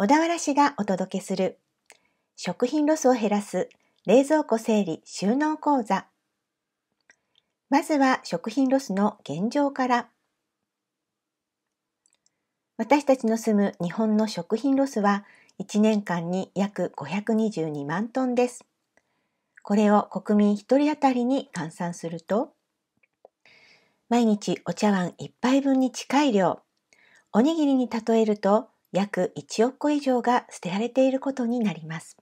小田原市がお届けする食品ロスを減らす冷蔵庫整理収納講座。まずは食品ロスの現状から。私たちの住む日本の食品ロスは1年間に約522万トンです。これを国民1人当たりに換算すると、毎日お茶碗1杯分に近い量、おにぎりに例えると約1億個以上が捨てられていることになります。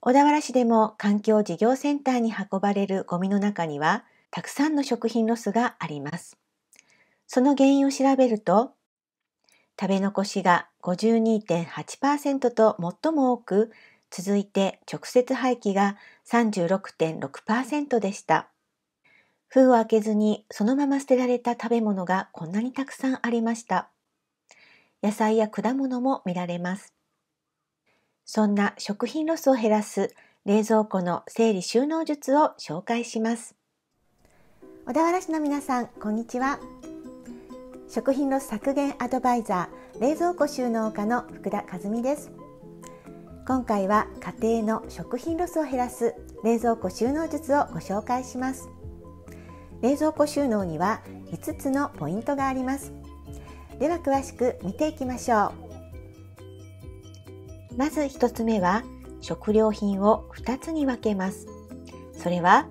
小田原市でも環境事業センターに運ばれるゴミの中にはたくさんの食品ロスがあります。その原因を調べると、食べ残しが52.8%と最も多く、続いて直接廃棄が36.6%でした。封を開けずにそのまま捨てられた食べ物がこんなにたくさんありました。野菜や果物も見られます。そんな食品ロスを減らす冷蔵庫の整理収納術を紹介します。小田原市の皆さん、こんにちは。食品ロス削減アドバイザー、冷蔵庫収納家の福田和美です。今回は家庭の食品ロスを減らす冷蔵庫収納術をご紹介します。冷蔵庫収納には5つのポイントがありますでは詳しく見ていきましょう。まず1つ目は食料品を2つに分けます。それは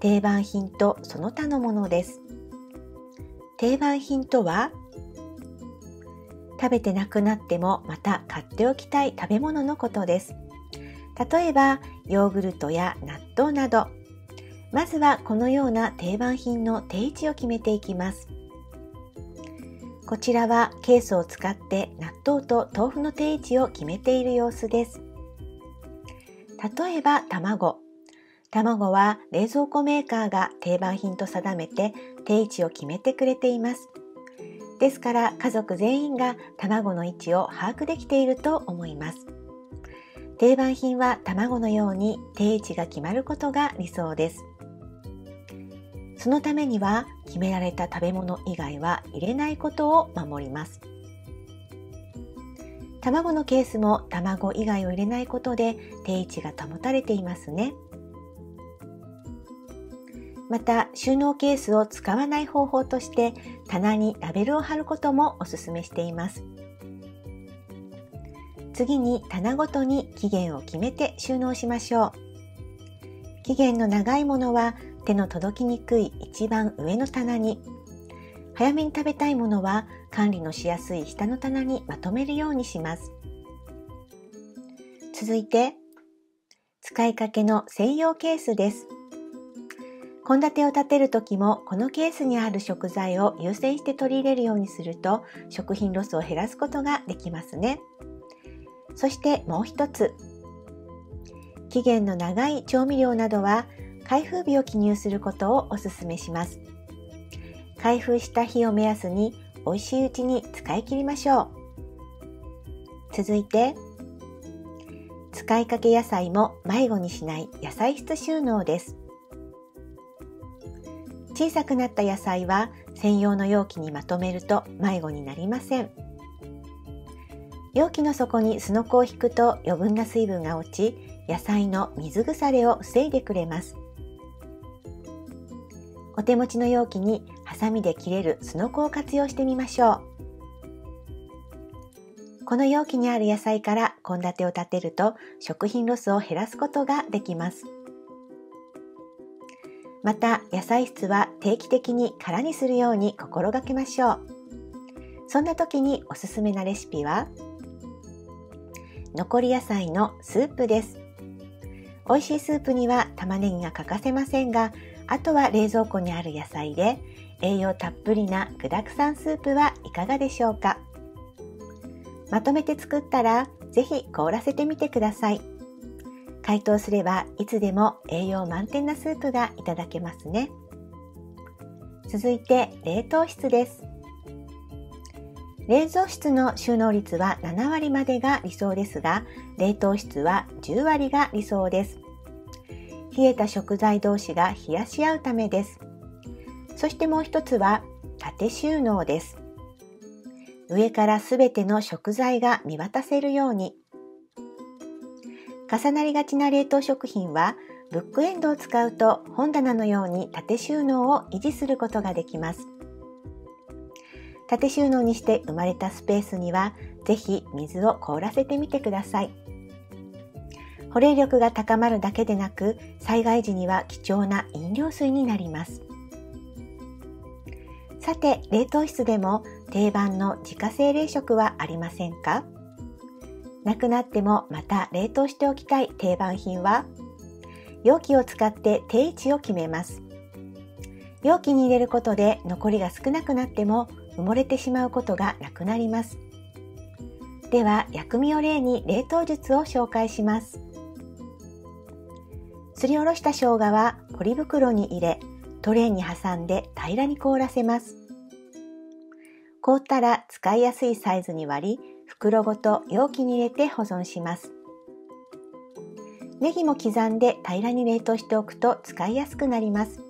定番品とその他のものです。定番品とは食べてなくなってもまた買っておきたい食べ物のことです。例えばヨーグルトや納豆など。まずはこのような定番品の定位置を決めていきます。こちらはケースを使って納豆と豆腐の定位置を決めている様子です。例えば卵。卵は冷蔵庫メーカーが定番品と定めて定位置を決めてくれています。ですから家族全員が卵の位置を把握できていると思います。定番品は卵のように定位置が決まることが理想です。そのためには決められた食べ物以外は入れないことを守ります。卵のケースも卵以外を入れないことで定位置が保たれていますね。また収納ケースを使わない方法として棚にラベルを貼ることもおすすめしています。次に棚ごとに期限を決めて収納しましょう。期限の長いものは手の届きにくい一番上の棚に。早めに食べたいものは管理のしやすい下の棚にまとめるようにします。続いて使いかけの専用ケースです。献立を立てる時もこのケースにある食材を優先して取り入れるようにすると食品ロスを減らすことができますね。そしてもう一つ。期限の長い調味料などは開封日を記入することをお勧めします。開封した日を目安に美味しいうちに使い切りましょう。続いて、使いかけ野菜も迷子にしない野菜室収納です。小さくなった野菜は専用の容器にまとめると迷子になりません。容器の底にすのこを引くと余分な水分が落ち、野菜の水腐れを防いでくれます。お手持ちの容器にハサミで切れるすのこを活用してみましょう。この容器にある野菜から献立を立てると食品ロスを減らすことができます。また野菜室は定期的に空にするように心がけましょう。そんな時におすすめなレシピは残り野菜のスープです。美味しいスープには玉ねぎが欠かせませんがあとは冷蔵庫にある野菜で栄養たっぷりな具沢山スープはいかがでしょうか。まとめて作ったらぜひ凍らせてみてください。解凍すればいつでも栄養満点なスープがいただけますね。続いて冷凍室です。冷蔵室の収納率は7割までが理想ですが冷凍室は10割が理想です冷えた食材同士が冷やし合うためです。そしてもう一つは縦収納です。上からすべての食材が見渡せるように重なりがちな冷凍食品はブックエンドを使うと本棚のように縦収納を維持することができます縦収納にして生まれたスペースにはぜひ水を凍らせてみてください。保冷力が高まるだけでなく災害時には貴重な飲料水になります。さて冷凍室でも定番の自家製冷食はありませんか？なくなってもまた冷凍しておきたい定番品は容器を使って定位置を決めます。容器に入れることで残りが少なくなっても埋もれてしまうことがなくなります。では薬味を例に冷凍術を紹介します。すりおろした生姜はポリ袋に入れトレーに挟んで平らに凍らせます。凍ったら使いやすいサイズに割り袋ごと容器に入れて保存します。ネギも刻んで平らに冷凍しておくと使いやすくなります。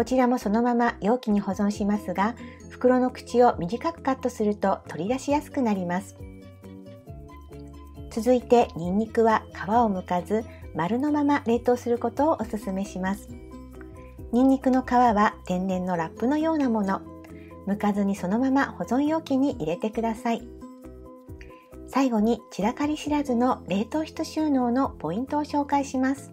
こちらもそのまま容器に保存しますが袋の口を短くカットすると取り出しやすくなります。続いてニンニクは皮を剥かず丸のまま冷凍することをお勧めします。ニンニクの皮は天然のラップのようなもの。剥かずにそのまま保存容器に入れてください。最後に散らかり知らずの冷凍室収納のポイントを紹介します。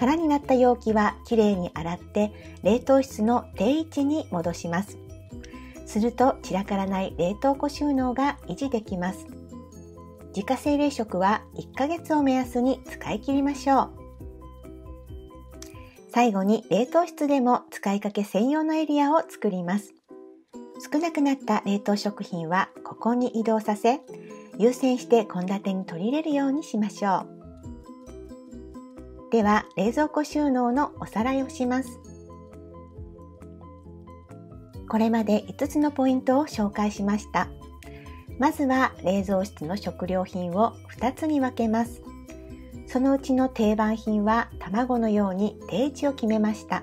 空になった容器はきれいに洗って冷凍室の定位置に戻しますすると散らからない冷凍庫収納が維持できます自家製冷食は1ヶ月を目安に使い切りましょう最後に冷凍室でも使いかけ専用のエリアを作ります。少なくなった冷凍食品はここに移動させ、優先して献立に取り入れるようにしましょう。では、冷蔵庫収納のおさらいをします。これまで5つのポイントを紹介しました。まずは冷蔵室の食料品を2つに分けます。そのうちの定番品は卵のように定位置を決めました。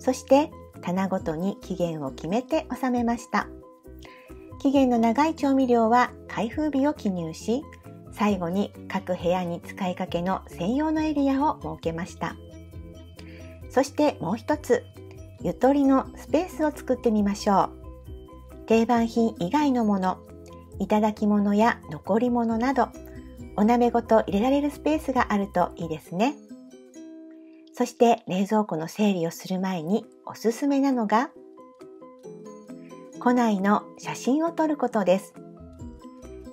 そして棚ごとに期限を決めて収めました。期限の長い調味料は開封日を記入し、最後に各部屋に使いかけの専用のエリアを設けました。そしてもう一つ、ゆとりのスペースを作ってみましょう。定番品以外のもの、いただき物や残り物など、お鍋ごと入れられるスペースがあるといいですね。そして冷蔵庫の整理をする前におすすめなのが、庫内の写真を撮ることです。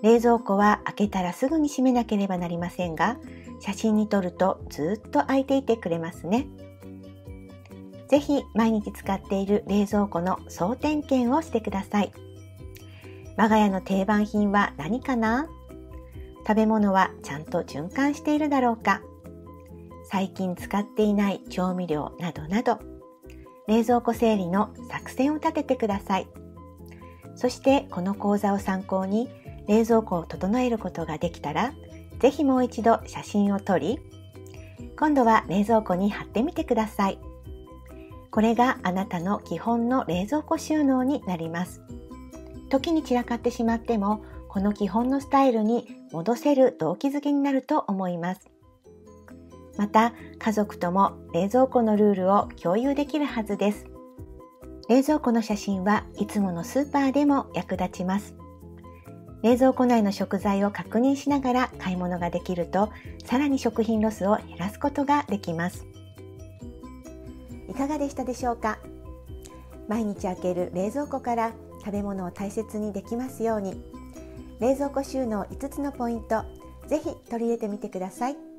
冷蔵庫は開けたらすぐに閉めなければなりませんが、写真に撮るとずっと開いていてくれますね。ぜひ毎日使っている冷蔵庫の総点検をしてください。我が家の定番品は何かな？食べ物はちゃんと循環しているだろうか？最近使っていない調味料などなど冷蔵庫整理の作戦を立ててくださいそしてこの講座を参考に冷蔵庫を整えることができたらぜひもう一度写真を撮り今度は冷蔵庫に貼ってみてくださいこれがあなたの基本の冷蔵庫収納になります時に散らかってしまってもこの基本のスタイルに戻せる動機づけになると思います。また、家族とも冷蔵庫のルールを共有できるはずです。冷蔵庫の写真はいつものスーパーでも役立ちます。冷蔵庫内の食材を確認しながら買い物ができると、さらに食品ロスを減らすことができます。いかがでしたでしょうか？毎日開ける冷蔵庫から食べ物を大切にできますように冷蔵庫収納5つのポイントぜひ取り入れてみてください。